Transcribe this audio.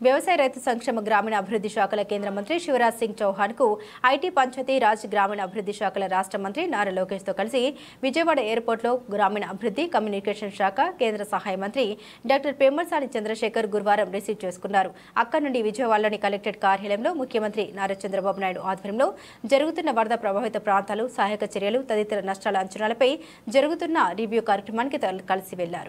వ్యవసాయ రైతు సంక్షేమ గ్రామీణ అభివృద్ధి శాఖల కేంద్ర మంత్రి శివరాజ్ సింగ్ చౌహాన్కు ఐటీ పంచాయతీ రాజ్ గ్రామీణ అభివృద్ధి శాఖల రాష్ట్ర మంత్రి నారా లోకేష్తో కలిసి విజయవాడ ఎయిర్పోర్ట్లో గ్రామీణ అభివృద్ధి కమ్యూనికేషన్ శాఖ కేంద్ర సహాయ మంత్రి డాక్టర్ పెమ్మసాని చంద్రశేఖర్ గురువారం రిసీవ్ చేసుకున్నారు. అక్కడి నుండి విజయవాడలోని కలెక్టరేట్ కార్యాలయంలో ముఖ్యమంత్రి నారా చంద్రబాబు నాయుడు ఆధ్వర్యంలో జరుగుతున్న వరద ప్రభావిత ప్రాంతాలు సహాయక చర్యలు తదితర నష్టాల అంచనాలపై జరుగుతున్న రివ్యూ కార్యక్రమానికి కలిసి వెళ్ళారు.